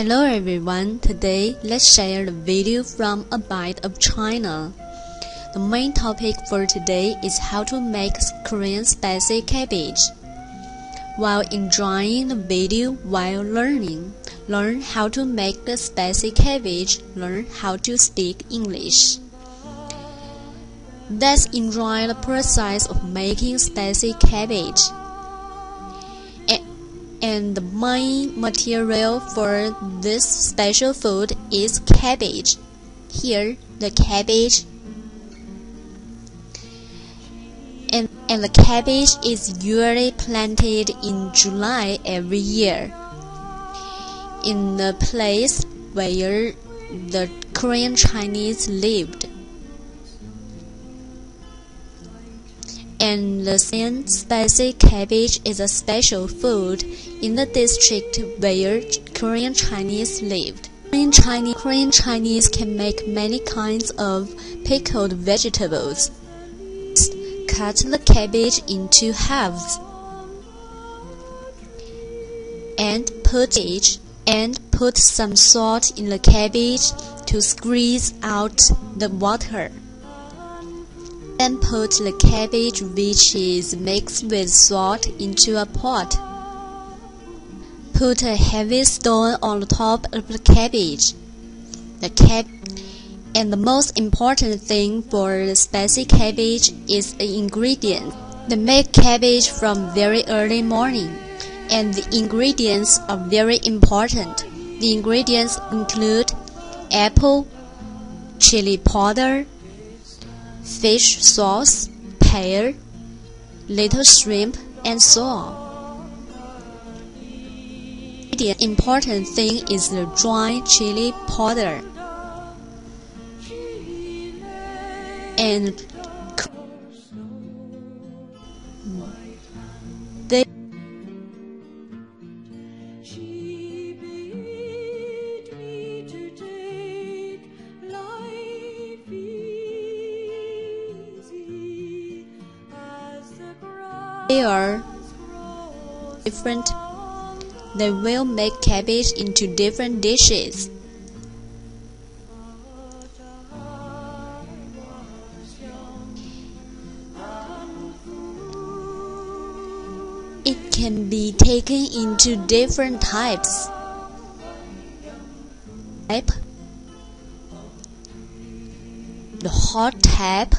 Hello everyone, today let's share the video from A Bite of China. The main topic for today is how to make Korean spicy cabbage. While enjoying the video while learning, learn how to make the spicy cabbage, learn how to speak English. Let's enjoy the process of making spicy cabbage and the main material for this special food is cabbage. Here, the cabbage and, and the cabbage is usually planted in July every year in the place where the Korean Chinese lived. And the thin spicy cabbage is a special food in the district where Korean Chinese lived. Korean Chinese, Korean Chinese can make many kinds of pickled vegetables. Cut the cabbage into halves and put it and put some salt in the cabbage to squeeze out the water. Then put the cabbage which is mixed with salt into a pot. Put a heavy stone on the top of the cabbage. The cab and the most important thing for the spicy cabbage is the ingredient. They make cabbage from very early morning, and the ingredients are very important. The ingredients include apple, chili powder, fish sauce, pear, little shrimp, and so on. The important thing is the dry chili powder and They are different. They will make cabbage into different dishes. It can be taken into different types. Type the hot type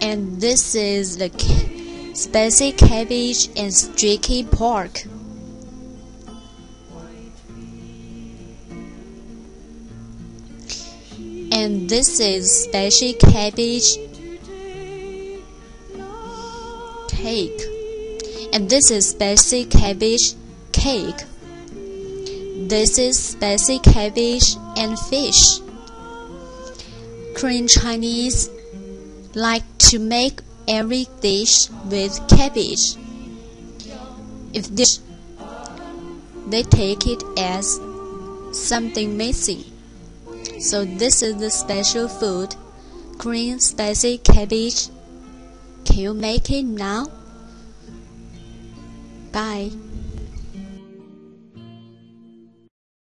and this is the spicy cabbage and streaky pork. And this is spicy cabbage cake. And this is spicy cabbage cake. This is spicy cabbage and fish. Korean Chinese like to make every dish with cabbage. If this, they take it as something missing. So this is the special food, Korean spicy cabbage. Can you make it now? Bye.